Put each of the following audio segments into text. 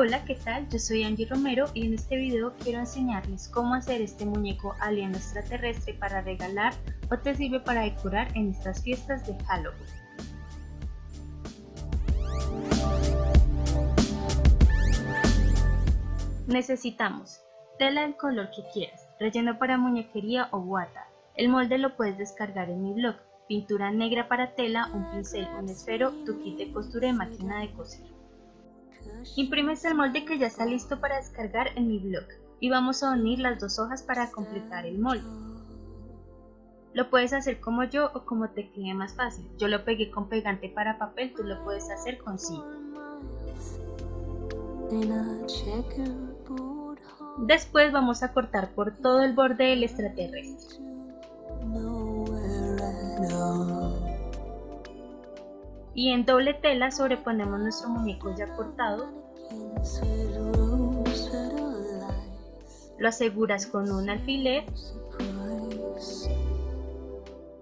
Hola, ¿qué tal? Yo soy Angie Romero y en este video quiero enseñarles cómo hacer este muñeco alien extraterrestre para regalar o te sirve para decorar en estas fiestas de Halloween. Necesitamos tela del color que quieras, relleno para muñequería o guata. El molde lo puedes descargar en mi blog. Pintura negra para tela, un pincel, un esfero, tu kit de costura y máquina de coser. Imprimes el molde que ya está listo para descargar en mi blog y vamos a unir las dos hojas para completar el molde. Lo puedes hacer como yo o como te quede más fácil. Yo lo pegué con pegante para papel, tú lo puedes hacer con cinta. Después vamos a cortar por todo el borde del extraterrestre. Y en doble tela sobreponemos nuestro muñeco ya cortado. Lo aseguras con un alfiler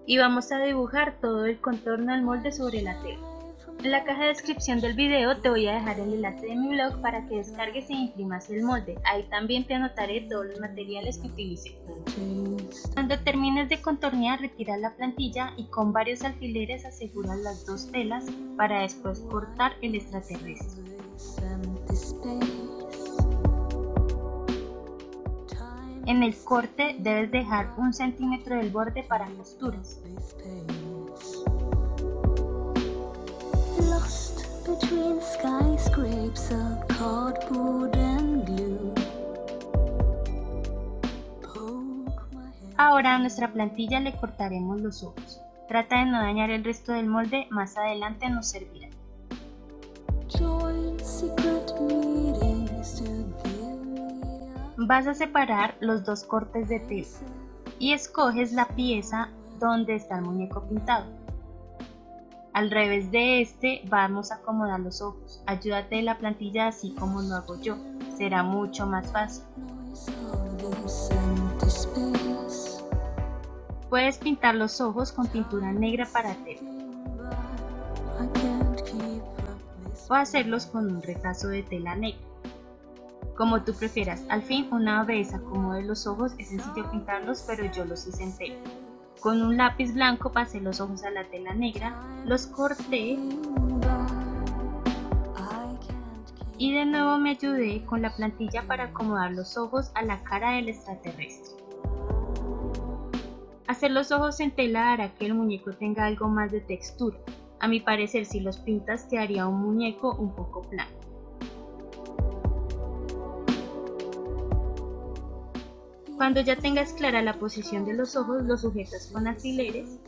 y vamos a dibujar todo el contorno del molde sobre la tela. En la caja de descripción del video te voy a dejar el enlace de mi blog para que descargues e imprimas el molde. Ahí también te anotaré todos los materiales que utilicé. Cuando termines de contornear, retira la plantilla y con varios alfileres aseguras las dos telas para después cortar el extraterrestre. En el corte debes dejar un centímetro del borde para costuras. Ahora a nuestra plantilla le cortaremos los ojos. Trata de no dañar el resto del molde, más adelante nos servirá. Vas a separar los dos cortes de tela y escoges la pieza donde está el muñeco pintado. Al revés de este vamos a acomodar los ojos. Ayúdate de la plantilla así como lo hago yo. Será mucho más fácil. Puedes pintar los ojos con pintura negra para tela. O hacerlos con un retazo de tela negra. Como tú prefieras. Al fin, una vez acomode los ojos, es sencillo pintarlos, pero yo los hice en tela. Con un lápiz blanco pasé los ojos a la tela negra, los corté y de nuevo me ayudé con la plantilla para acomodar los ojos a la cara del extraterrestre. Hacer los ojos en tela hará que el muñeco tenga algo más de textura. A mi parecer si los pintas quedaría un muñeco un poco plano. Cuando ya tengas clara la posición de los ojos, los sujetas con alfileres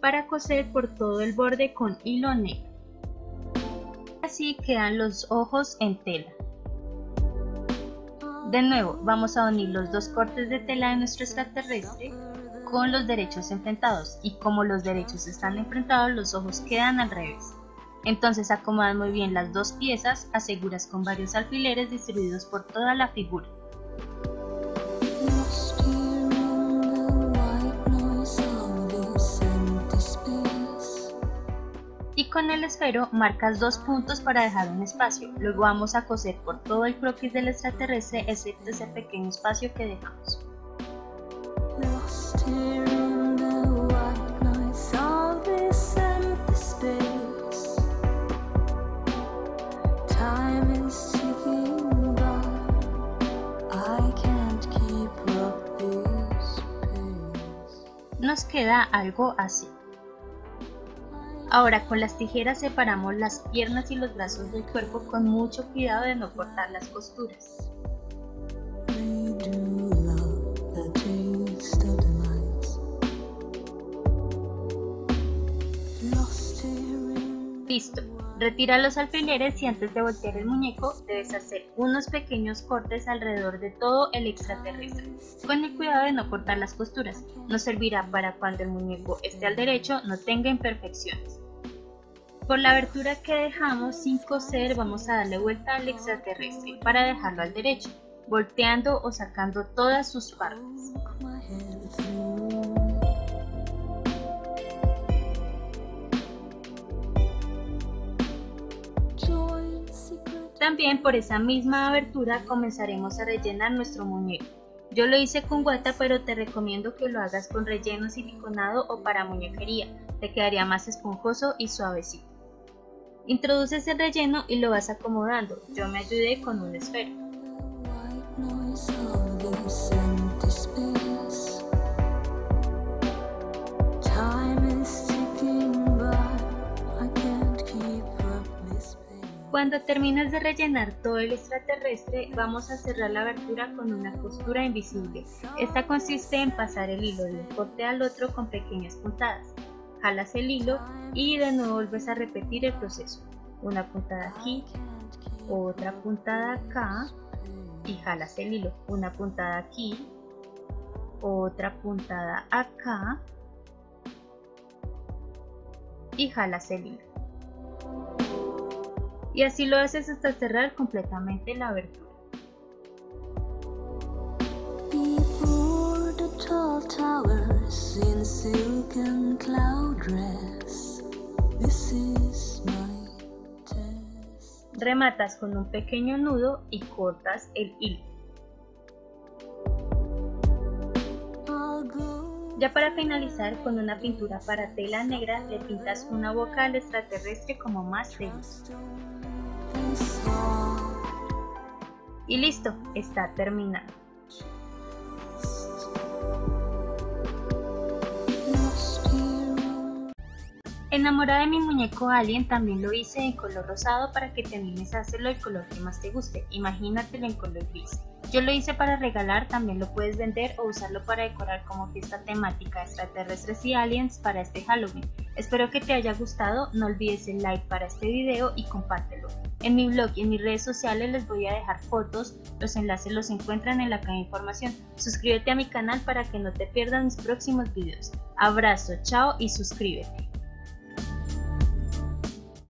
para coser por todo el borde con hilo negro. Así quedan los ojos en tela. De nuevo, vamos a unir los dos cortes de tela de nuestro extraterrestre con los derechos enfrentados y como los derechos están enfrentados, los ojos quedan al revés. Entonces acomodas muy bien las dos piezas, aseguras con varios alfileres distribuidos por toda la figura. Y con el esfero marcas dos puntos para dejar un espacio. Luego vamos a coser por todo el croquis del extraterrestre excepto ese pequeño espacio que dejamos. Queda algo así. Ahora con las tijeras separamos las piernas y los brazos del cuerpo con mucho cuidado de no cortar las costuras. Listo, Retira los alfileres y antes de voltear el muñeco debes hacer unos pequeños cortes alrededor de todo el extraterrestre, con el cuidado de no cortar las costuras, nos servirá para cuando el muñeco esté al derecho no tenga imperfecciones. Por la abertura que dejamos sin coser vamos a darle vuelta al extraterrestre para dejarlo al derecho, volteando o sacando todas sus partes. También por esa misma abertura comenzaremos a rellenar nuestro muñeco. Yo lo hice con guata pero te recomiendo que lo hagas con relleno siliconado o para muñequería, te quedaría más esponjoso y suavecito. Introduces el relleno y lo vas acomodando, yo me ayudé con un esfero. Cuando terminas de rellenar todo el extraterrestre, vamos a cerrar la abertura con una costura invisible. Esta consiste en pasar el hilo de un corte al otro con pequeñas puntadas. Jalas el hilo y de nuevo vuelves a repetir el proceso. Una puntada aquí, otra puntada acá y jalas el hilo. Una puntada aquí, otra puntada acá y jalas el hilo y así lo haces hasta cerrar completamente la abertura. Rematas con un pequeño nudo y cortas el hilo. Ya para finalizar, con una pintura para tela negra le pintas una boca al extraterrestre como más feliz. Y listo, está terminado. Enamorada de mi muñeco Alien también lo hice en color rosado para que te animes a hacerlo el color que más te guste. Imagínatelo en color gris. Yo lo hice para regalar, también lo puedes vender o usarlo para decorar como fiesta temática extraterrestres y aliens para este Halloween. Espero que te haya gustado, no olvides el like para este video y compártelo. En mi blog y en mis redes sociales les voy a dejar fotos, los enlaces los encuentran en la caja de información. Suscríbete a mi canal para que no te pierdas mis próximos videos. Abrazo, chao y suscríbete.